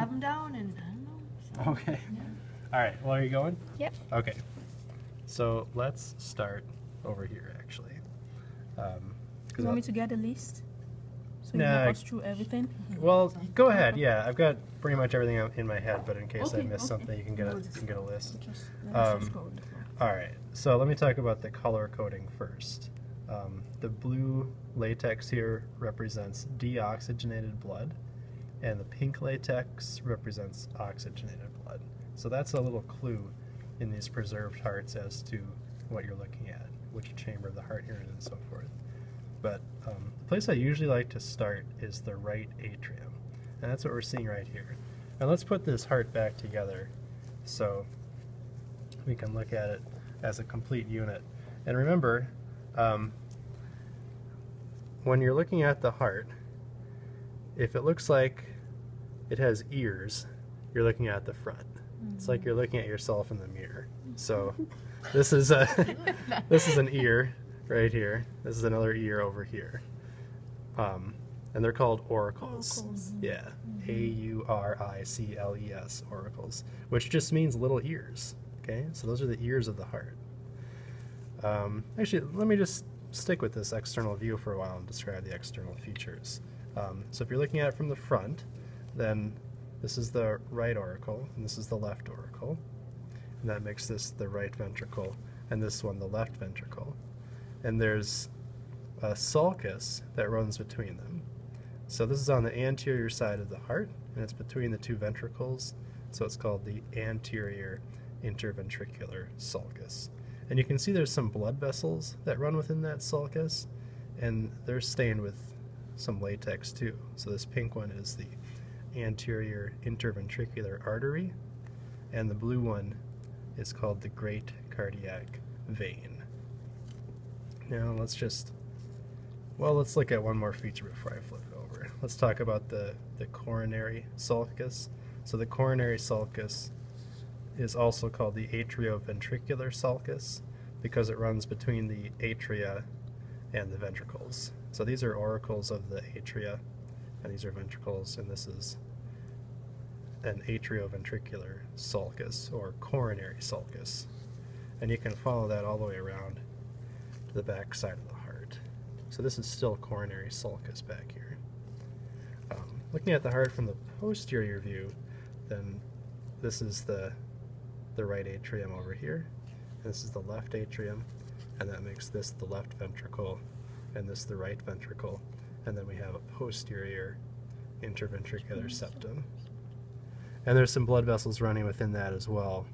have them down, and I don't know. so, Okay. yeah. All right. Well, are you going? Yep. Okay. So let's start over here, actually. Um, You want me I'll- to get a list? So you Nah, walk us through everything? well, go ahead. Yeah, I've got pretty much everything in my head, but in case I miss okay. something, you can get a you can get a list. Um, just go with the flow. All right, so let me talk about the color coding first. Um, the blue latex here represents deoxygenated blood, and the pink latex represents oxygenated blood. So that's a little clue in these preserved hearts as to what you're looking at, which chamber of the heart you're in, and so forth. But um, the place I usually like to start is the right atrium, and that's what we're seeing right here. Now let's put this heart back together so we can look at it as a complete unit. And remember, um, when you're looking at the heart, if it looks like it has ears, you're looking at the front. It's like you're looking at yourself in the mirror. So this is a this is an ear right here. This is another ear over here. Um, and they're called auricles. Auricles. Yeah, A U R I C L E S, auricles, which just means little ears. Okay, so those are the ears of the heart. Um, actually, let me just stick with this external view for a while and describe the external features. Um, so if you're looking at it from the front, then this is the right auricle, and this is the left auricle. And that makes this the right ventricle, and this one the left ventricle. And there's a sulcus that runs between them. So this is on the anterior side of the heart, and it's between the two ventricles, so it's called the anterior interventricular sulcus. And you can see there's some blood vessels that run within that sulcus, and they're stained with some latex too. So this pink one is the anterior interventricular artery, and the blue one is called the great cardiac vein. Now let's just, well, let's look at one more feature before I flip it over. Let's talk about the, the coronary sulcus. So the coronary sulcus is also called the atrioventricular sulcus because it runs between the atria and the ventricles. So these are auricles of the atria, and these are ventricles, and this is an atrioventricular sulcus or coronary sulcus. And you can follow that all the way around to the back side of the heart. So this is still coronary sulcus back here. Um, looking at the heart from the posterior view, then this is the the right atrium over here. This is the left atrium, and that makes this the left ventricle, and this the right ventricle. And then we have a posterior interventricular septum. And there's some blood vessels running within that as well.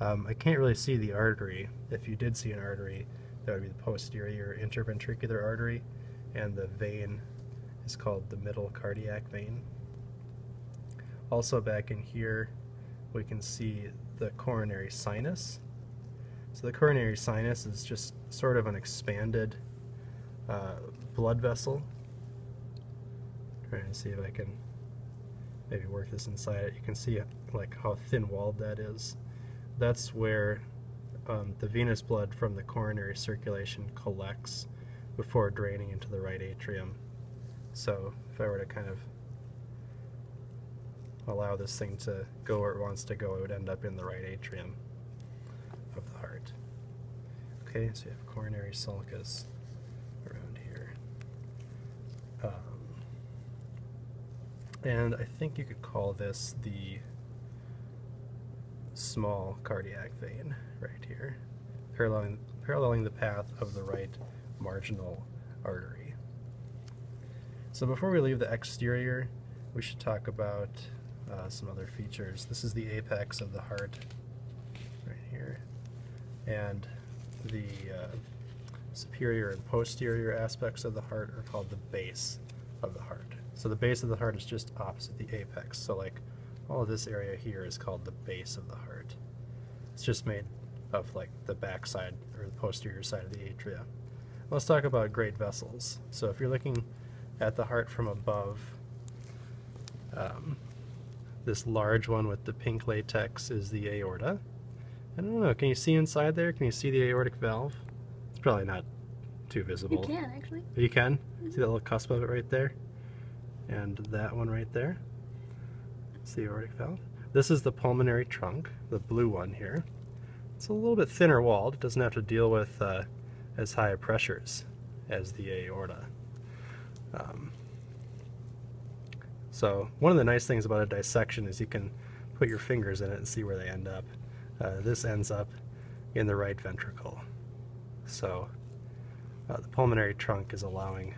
Um, I can't really see the artery. If you did see an artery, that would be the posterior interventricular artery, and the vein is called the middle cardiac vein. Also, back in here, we can see the coronary sinus. So, the coronary sinus is just sort of an expanded uh, blood vessel. To see if I can maybe work this inside it. You can see like how thin walled that is. That's where um, the venous blood from the coronary circulation collects before draining into the right atrium. So if I were to kind of allow this thing to go where it wants to go, it would end up in the right atrium of the heart. Okay, so you have coronary sulcus around here. Um, and I think you could call this the small cardiac vein right here, paralleling, paralleling the path of the right marginal artery. So before we leave the exterior, we should talk about uh, some other features. This is the apex of the heart right here. And the uh, superior and posterior aspects of the heart are called the base of the heart. So the base of the heart is just opposite the apex. So like all of this area here is called the base of the heart. It's just made of like the back side or the posterior side of the atria. Let's talk about great vessels. So if you're looking at the heart from above, um, this large one with the pink latex is the aorta. I don't know, can you see inside there? Can you see the aortic valve? It's probably not too visible. You can actually. You can? See that little cusp of it right there? And that one right there? It's the aortic valve. This is the pulmonary trunk, the blue one here. It's a little bit thinner walled. It doesn't have to deal with uh, as high pressures as the aorta. Um, so one of the nice things about a dissection is you can put your fingers in it and see where they end up. Uh, this ends up in the right ventricle. So uh, the pulmonary trunk is allowing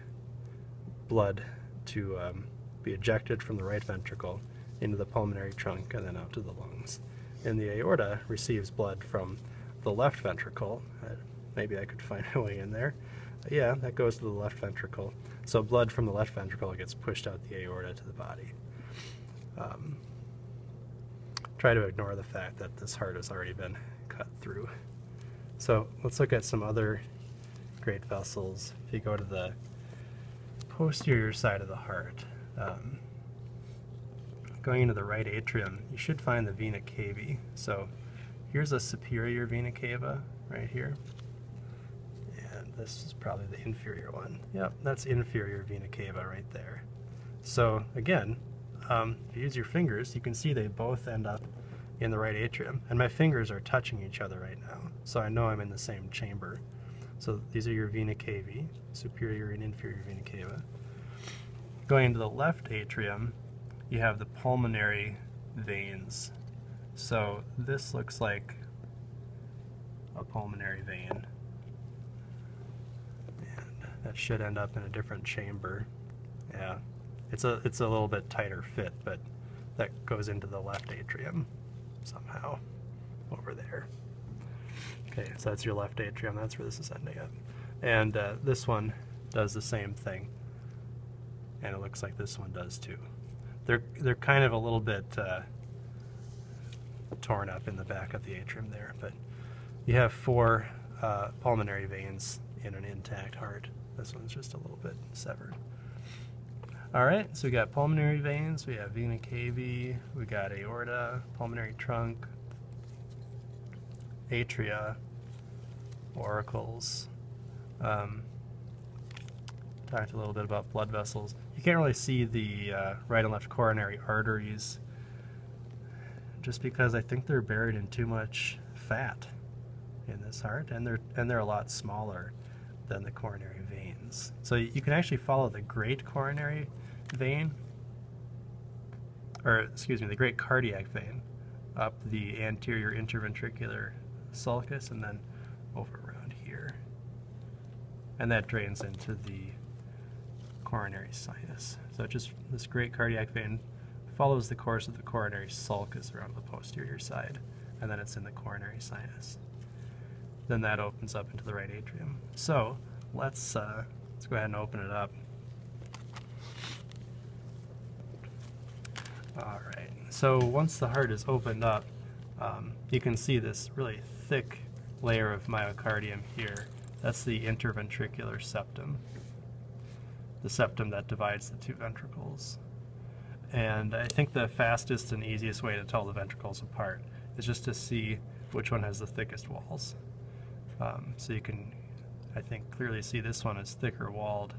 blood to um, be ejected from the right ventricle into the pulmonary trunk and then out to the lungs. And the aorta receives blood from the left ventricle. Uh, maybe I could find a way in there. Yeah, that goes to the left ventricle. So blood from the left ventricle gets pushed out the aorta to the body. Um, try to ignore the fact that this heart has already been cut through. So let's look at some other great vessels. If you go to the posterior side of the heart, um, going into the right atrium, you should find the vena cava. So here's a superior vena cava right here. And this is probably the inferior one. Yep, that's inferior vena cava right there. So again, um, if you use your fingers, you can see they both end up in the right atrium. And my fingers are touching each other right now, so I know I'm in the same chamber. So these are your vena cava, superior and inferior vena cava. Going into the left atrium, you have the pulmonary veins. So this looks like a pulmonary vein. And that should end up in a different chamber. Yeah. It's a it's a little bit tighter fit, but that goes into the left atrium somehow over there. Okay, so that's your left atrium. That's where this is ending up. And uh, this one does the same thing. And it looks like this one does too. They're, they're kind of a little bit uh, torn up in the back of the atrium there, but you have four uh, pulmonary veins in an intact heart. This one's just a little bit severed. All right, so we got pulmonary veins, we have vena cava, we got aorta, pulmonary trunk, atria, auricles. Um, talked a little bit about blood vessels. You can't really see the uh, right and left coronary arteries just because I think they're buried in too much fat in this heart, and they're and they're a lot smaller than the coronary veins. So you can actually follow the great coronary vein, or excuse me, the great cardiac vein, up the anterior interventricular sulcus and then over. And that drains into the coronary sinus. So just this great cardiac vein follows the course of the coronary sulcus around the posterior side, and then it's in the coronary sinus. Then that opens up into the right atrium. So let's uh, let's go ahead and open it up. All right. So once the heart is opened up, um, you can see this really thick layer of myocardium here. That's the interventricular septum, the septum that divides the two ventricles. And I think the fastest and easiest way to tell the ventricles apart is just to see which one has the thickest walls. Um, so you can, I think, clearly see this one is thicker walled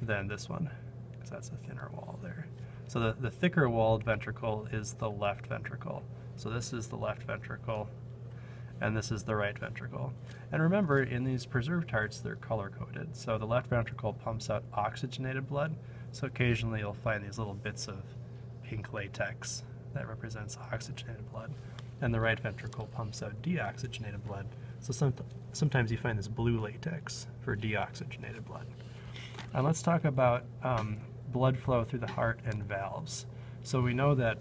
than this one, because that's a thinner wall there. So the, the thicker walled ventricle is the left ventricle. So this is the left ventricle, and this is the right ventricle. And remember, in these preserved hearts, they're color-coded. So the left ventricle pumps out oxygenated blood, so occasionally you'll find these little bits of pink latex that represents oxygenated blood. And the right ventricle pumps out deoxygenated blood, so some, sometimes you find this blue latex for deoxygenated blood. And let's talk about um, blood flow through the heart and valves. So we know that,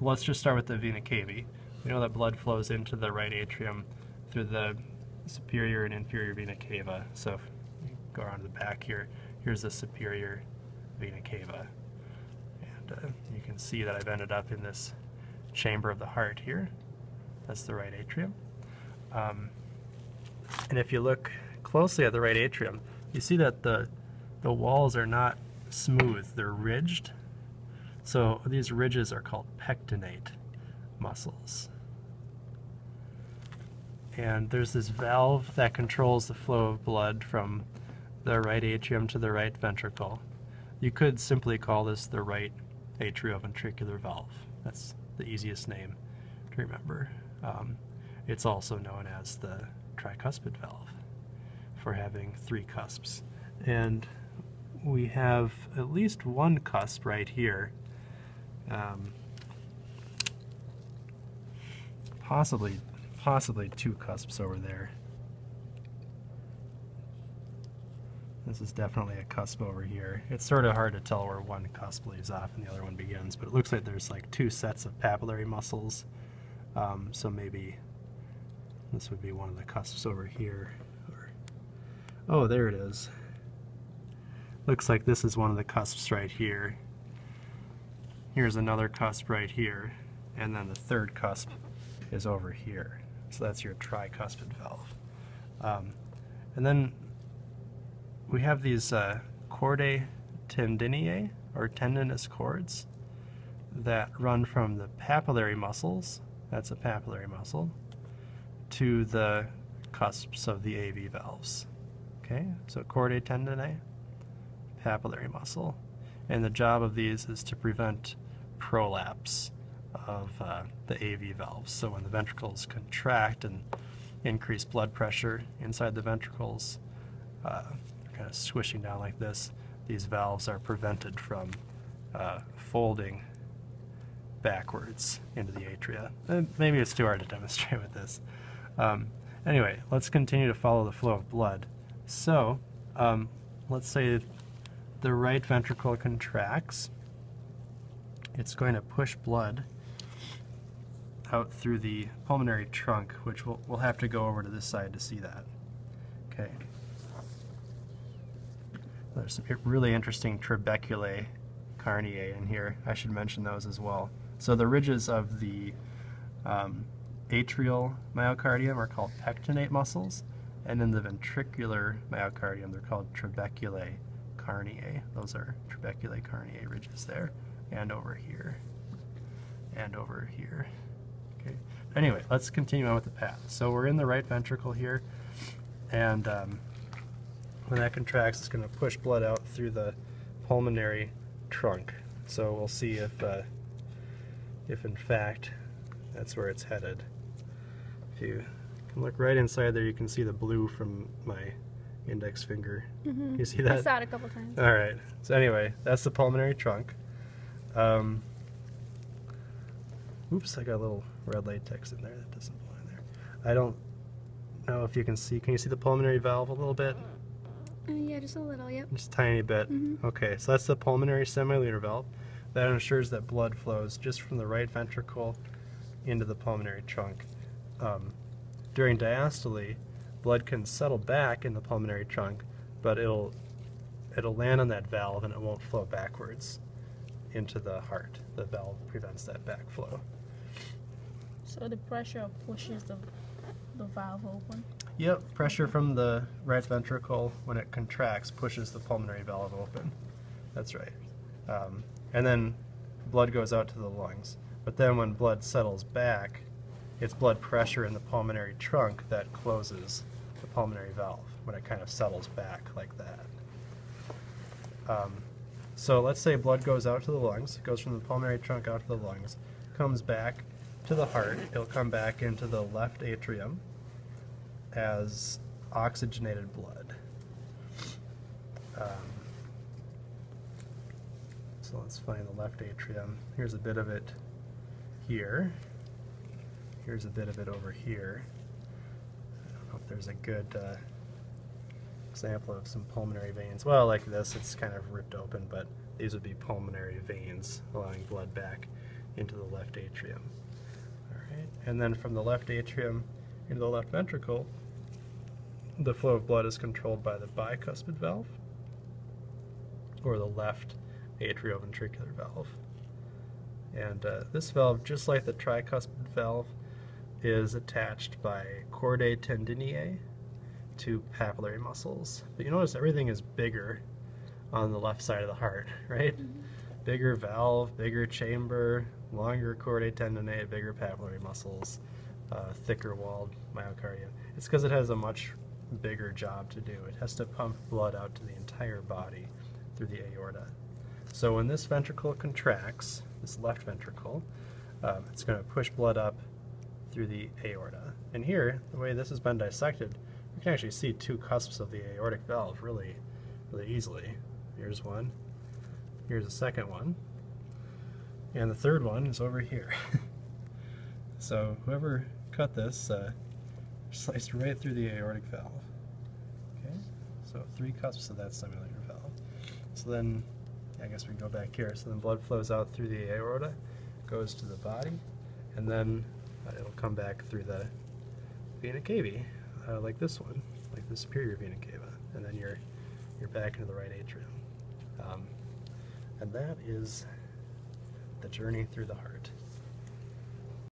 let's just start with the vena cava. We know that blood flows into the right atrium through the superior and inferior vena cava. So go around to the back here, here's the superior vena cava. And uh, you can see that I've ended up in this chamber of the heart here. That's the right atrium. Um, and if you look closely at the right atrium, you see that the, the walls are not smooth, they're ridged. So these ridges are called pectinate muscles. And there's this valve that controls the flow of blood from the right atrium to the right ventricle. You could simply call this the right atrioventricular valve. That's the easiest name to remember. Um, it's also known as the tricuspid valve for having three cusps. And we have at least one cusp right here. Um, possibly, possibly two cusps over there. This is definitely a cusp over here. It's sort of hard to tell where one cusp leaves off and the other one begins, but it looks like there's like two sets of papillary muscles. Um, so maybe this would be one of the cusps over here. Or, oh, there it is. Looks like this is one of the cusps right here. Here's another cusp right here, and then the third cusp is over here. So that's your tricuspid valve. Um, and then we have these uh, chordae tendineae, or tendinous cords, that run from the papillary muscles, that's a papillary muscle, to the cusps of the AV valves. Okay, so chordae tendineae, papillary muscle. And the job of these is to prevent prolapse of uh, the AV valves. So when the ventricles contract and increase blood pressure inside the ventricles, uh, kind of swishing down like this, these valves are prevented from uh, folding backwards into the atria. Uh, maybe it's too hard to demonstrate with this. Um, anyway, let's continue to follow the flow of blood. So, um, let's say the right ventricle contracts. It's going to push blood out through the pulmonary trunk, which we'll, we'll have to go over to this side to see that. Okay. There's some really interesting trabeculae carneae in here. I should mention those as well. So the ridges of the um, atrial myocardium are called pectinate muscles, and in the ventricular myocardium they're called trabeculae carneae. Those are trabeculae carneae ridges there, and over here, and over here. Okay. Anyway, let's continue on with the path. So we're in the right ventricle here, and um, when that contracts, it's going to push blood out through the pulmonary trunk. So we'll see if, uh, if in fact that's where it's headed. If you can look right inside there, you can see the blue from my index finger. Mm-hmm. You see that? I saw it a couple times. All right. So anyway, that's the pulmonary trunk. Um, oops, I got a little red latex in there that doesn't belong there. I don't know if you can see. Can you see the pulmonary valve a little bit? Uh, yeah, just a little. Yep. Just a tiny bit. Mhm. Okay, so that's the pulmonary semilunar valve. That ensures that blood flows just from the right ventricle into the pulmonary trunk. Um, during diastole, blood can settle back in the pulmonary trunk, but it'll it'll land on that valve and it won't flow backwards into the heart. The valve prevents that backflow. So the pressure pushes the the valve open. Yep, pressure from the right ventricle when it contracts pushes the pulmonary valve open. That's right. Um, and then blood goes out to the lungs. But then when blood settles back, it's blood pressure in the pulmonary trunk that closes the pulmonary valve when it kind of settles back like that. Um, so let's say blood goes out to the lungs, goes from the pulmonary trunk out to the lungs, comes back to the heart, it'll come back into the left atrium as oxygenated blood. Um, so let's find the left atrium. Here's a bit of it here. Here's a bit of it over here. I don't know if there's a good uh, example of some pulmonary veins. Well, like this, it's kind of ripped open, but these would be pulmonary veins allowing blood back into the left atrium. Right, and then from the left atrium into the left ventricle, the flow of blood is controlled by the bicuspid valve or the left atrioventricular valve. And uh, this valve, just like the tricuspid valve, is attached by chordae tendineae to papillary muscles. But you notice everything is bigger on the left side of the heart, right? Bigger valve, bigger chamber, longer chordae tendineae, bigger papillary muscles, uh, thicker walled myocardium. It's because it has a much bigger job to do. It has to pump blood out to the entire body through the aorta. So when this ventricle contracts, this left ventricle, um, it's going to push blood up through the aorta. And here, the way this has been dissected, you can actually see two cusps of the aortic valve really, really easily. Here's one. Here's a second one. And the third one is over here. so whoever cut this uh, sliced right through the aortic valve. Okay, so three cusps of that semilunar valve. So then, I guess we can go back here. So then blood flows out through the aorta, goes to the body, and then uh, it'll come back through the vena cava, uh, like this one, like the superior vena cava, and then you're you're back into the right atrium. Um, and that is the journey through the heart.